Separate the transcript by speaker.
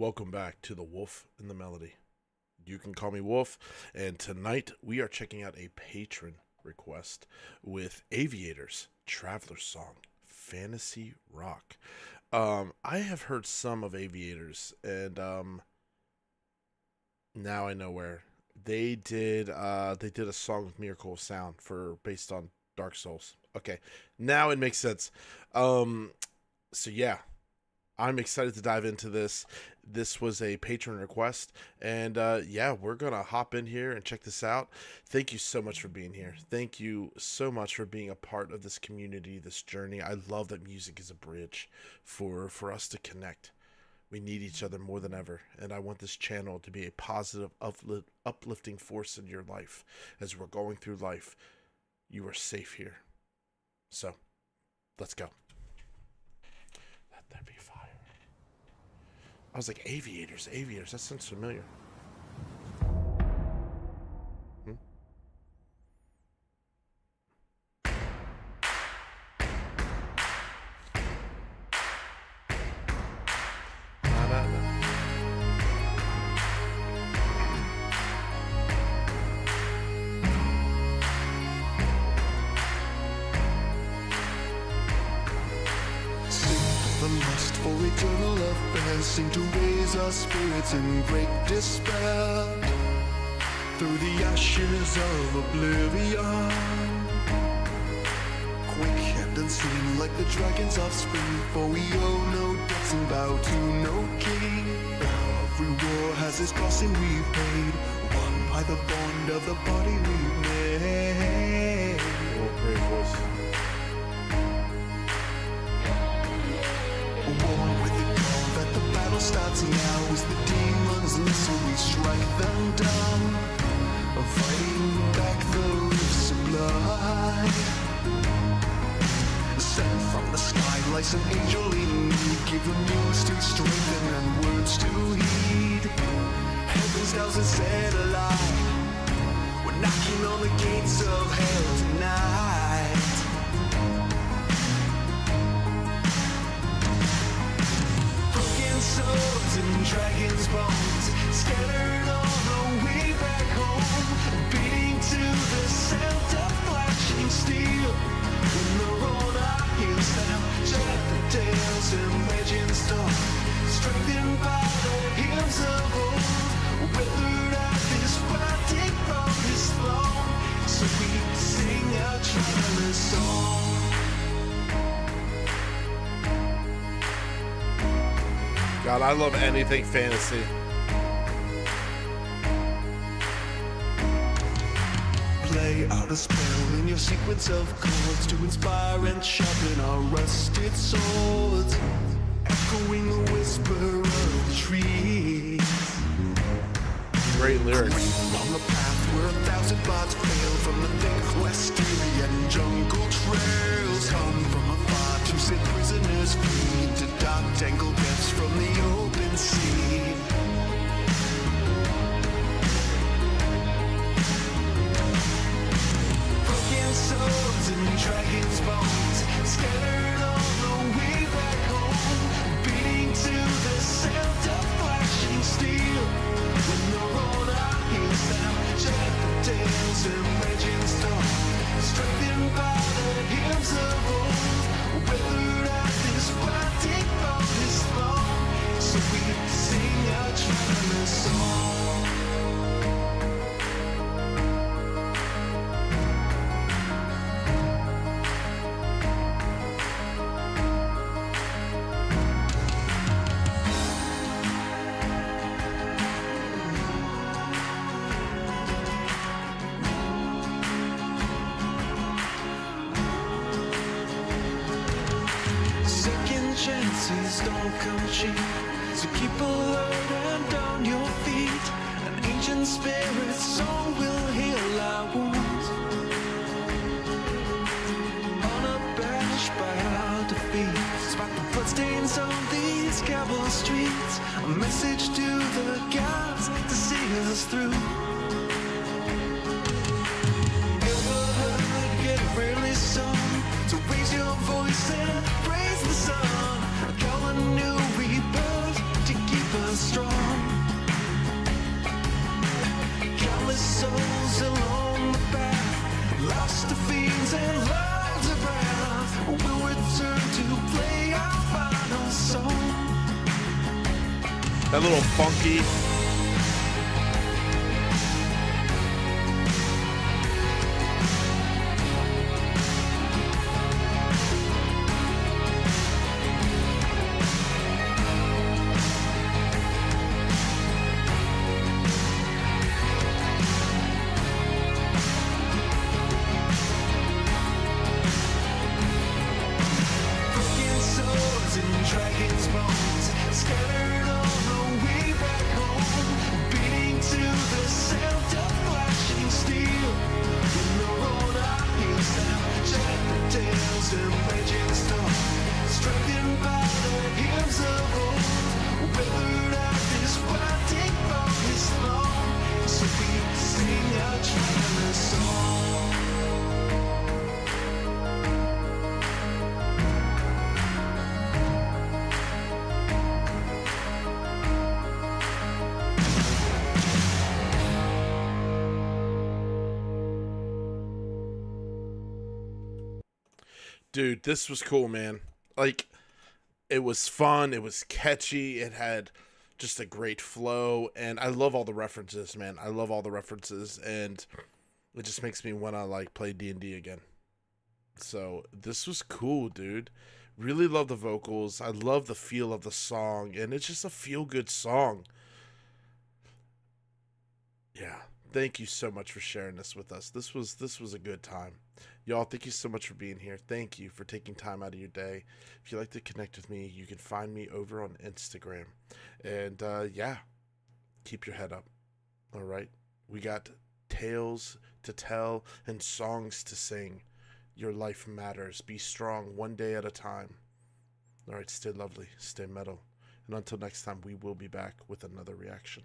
Speaker 1: welcome back to The Wolff and the Melody. You can call me Wolff, and tonight we are checking out a Patreon request with Aviators Traveler's Song Fantasy Rock. Um, I have heard some of Aviators, and um, now I know where they did. Uh, they did a song with Miracle of Sound for based on Dark Souls. Okay, now it makes sense. Um, so yeah, I'm excited to dive into this. This was a Patreon request, and uh, yeah, we're gonna hop in here and check this out. Thank you so much for being here. Thank you so much for being a part of this community, this journey. I love that music is a bridge for for us to connect. We need each other more than ever, and I want this channel to be a positive, uplift, uplifting force in your life as we're going through life. You are safe here. So, let's go. I was like, aviators, aviators. That sounds familiar.
Speaker 2: For eternal affairs seem to raise our spirits in great despair. Through the ashes of oblivion, quick and unseen, like the dragons of spring. For we owe no debts and bow to no king. Every war has its cost and we've paid, won by the bond of the body we've made.
Speaker 1: Oh,
Speaker 2: now As the demons listen, we strike them down. Fighting back the rifts of blood. Sent from the sky like an angel in. Give them news to strengthen and words to heed. Heaven's thousand alight We're knocking on the gates of hell tonight
Speaker 1: God, I love anything fantasy.
Speaker 2: Play out a spell in your sequence of chords to inspire and sharpen our rusted swords, echoing the whisper of the trees.
Speaker 1: Great lyrics.
Speaker 2: Chances don't come cheap, so keep alert and on your feet. An ancient spirit song will heal our wounds. Unabashed by our defeat, spot the bloodstains on these cobble streets. A message to the gods to see us through.
Speaker 1: That little funky. Dude, this was cool, man. Like, it was fun. It was catchy. It had just a great flow, and I love all the references, man. I love all the references, and it just makes me want to like play D and D again. So this was cool, dude. Really love the vocals. I love the feel of the song, and it's just a feel good song. Yeah. Thank you so much for sharing this with us. This was this was a good time. Y'all, thank you so much for being here. Thank you for taking time out of your day. If you'd like to connect with me, you can find me over on Instagram. And uh, yeah, keep your head up. All right. We got tales to tell and songs to sing. Your life matters. Be strong one day at a time. All right. Stay lovely. Stay metal. And until next time, we will be back with another reaction.